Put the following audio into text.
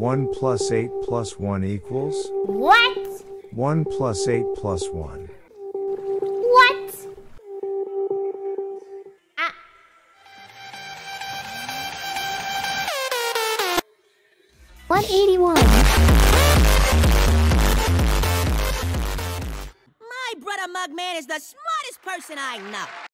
1 plus 8 plus 1 equals? What? 1 plus 8 plus 1. What? Ah. One eighty one. My brother Mugman is the smartest person I know.